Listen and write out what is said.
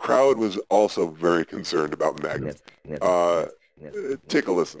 crowd was also very concerned about Meg. Uh, take a listen.